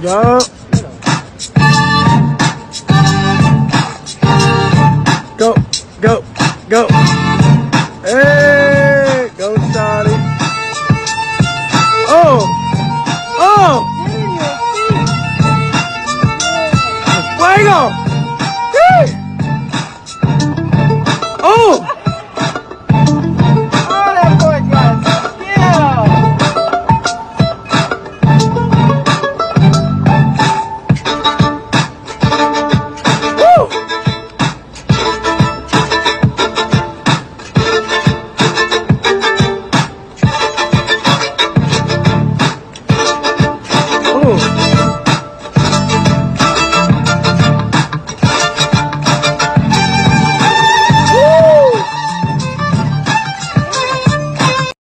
Go. Go, go, go. Hey, go, Shoddy. Oh, oh. Fuego.